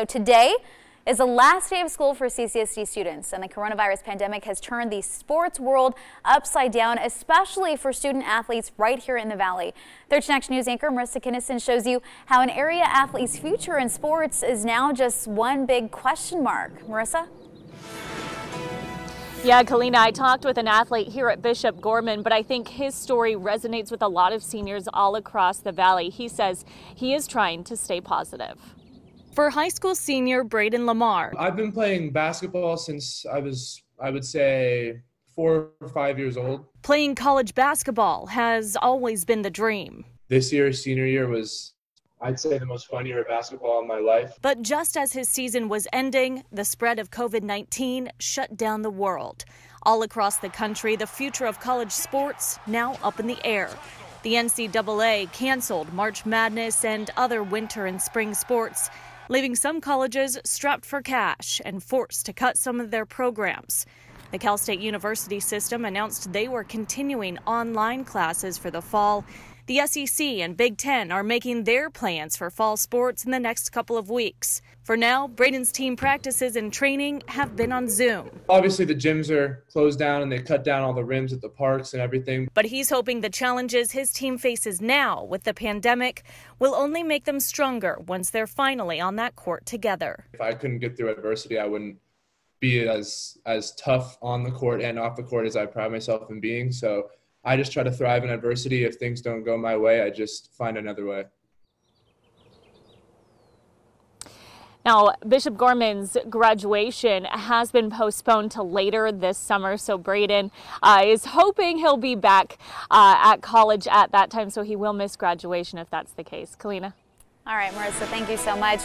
So today is the last day of school for CCSD students, and the coronavirus pandemic has turned the sports world upside down, especially for student athletes right here in the Valley. 13 Action News anchor Marissa Kinnison shows you how an area athlete's future in sports is now just one big question mark. Marissa? Yeah, Kalina, I talked with an athlete here at Bishop Gorman, but I think his story resonates with a lot of seniors all across the valley. He says he is trying to stay positive. For high school senior Braden Lamar, I've been playing basketball since I was, I would say, four or five years old. Playing college basketball has always been the dream. This year, senior year, was I'd say the most fun year of basketball in my life. But just as his season was ending, the spread of COVID 19 shut down the world. All across the country, the future of college sports now up in the air. The NCAA canceled March Madness and other winter and spring sports, leaving some colleges strapped for cash and forced to cut some of their programs. The Cal State University system announced they were continuing online classes for the fall the SEC and Big Ten are making their plans for fall sports in the next couple of weeks. For now, Braden's team practices and training have been on Zoom. Obviously, the gyms are closed down and they cut down all the rims at the parks and everything. But he's hoping the challenges his team faces now with the pandemic will only make them stronger once they're finally on that court together. If I couldn't get through adversity, I wouldn't be as as tough on the court and off the court as I pride myself in being. So I just try to thrive in adversity. If things don't go my way, I just find another way. Now, Bishop Gorman's graduation has been postponed to later this summer, so Braden uh, is hoping he'll be back uh, at college at that time, so he will miss graduation if that's the case. Kalina. All right, Marissa, thank you so much.